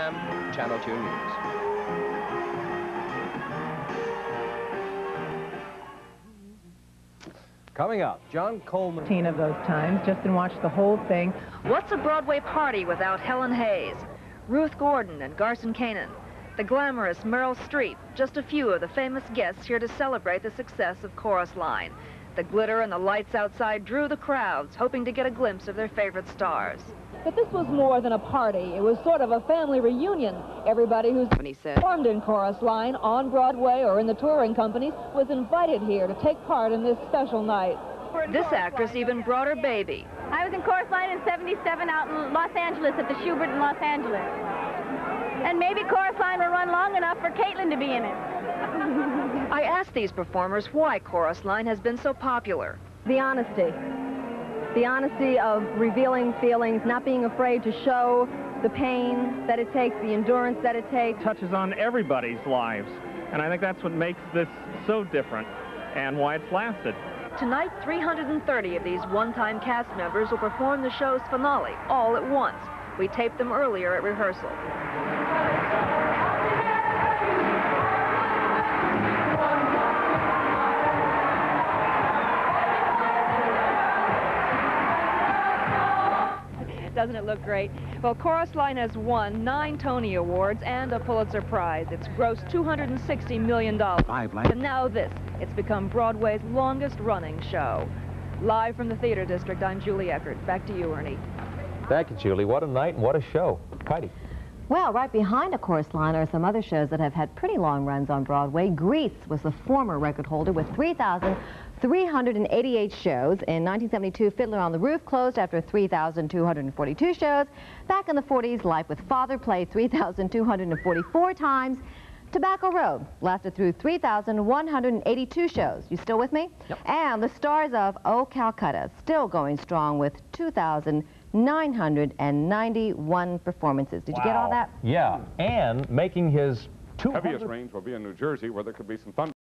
Channel 2 News. Coming up, John Coleman. 15 of those times. Justin watched the whole thing. What's a Broadway party without Helen Hayes, Ruth Gordon, and Garson Kanin? The glamorous Meryl Streep, just a few of the famous guests here to celebrate the success of Chorus Line. The glitter and the lights outside drew the crowds, hoping to get a glimpse of their favorite stars. But this was more than a party. It was sort of a family reunion. Everybody who's He said. formed in Chorus Line on Broadway or in the touring companies was invited here to take part in this special night. This actress even brought her baby. I was in chorus line in 77 out in Los Angeles at the Shubert in Los Angeles. And maybe chorus line will run long enough for Caitlin to be in it. I asked these performers why Chorus Line has been so popular. The honesty. The honesty of revealing feelings, not being afraid to show the pain that it takes, the endurance that it takes. touches on everybody's lives. And I think that's what makes this so different and why it's lasted. Tonight, 330 of these one-time cast members will perform the show's finale all at once. We taped them earlier at rehearsal. Doesn't it look great? Well, Chorus Line has won nine Tony Awards and a Pulitzer Prize. It's grossed $260 million. Five And now this. It's become Broadway's longest-running show. Live from the Theater District, I'm Julie Eckert. Back to you, Ernie. Thank you, Julie. What a night and what a show. Heidi. Well, right behind A Chorus Line are some other shows that have had pretty long runs on Broadway. Grease was the former record holder with 3,388 shows. In 1972, Fiddler on the Roof closed after 3,242 shows. Back in the 40s, Life with Father played 3,244 times. Tobacco Road lasted through 3,182 shows. You still with me? Yep. And the stars of Oh Calcutta still going strong with 2,991 performances. Did you get all that? Yeah, and making his 200 Heaviest rains will be in New Jersey, where there could be some thunder.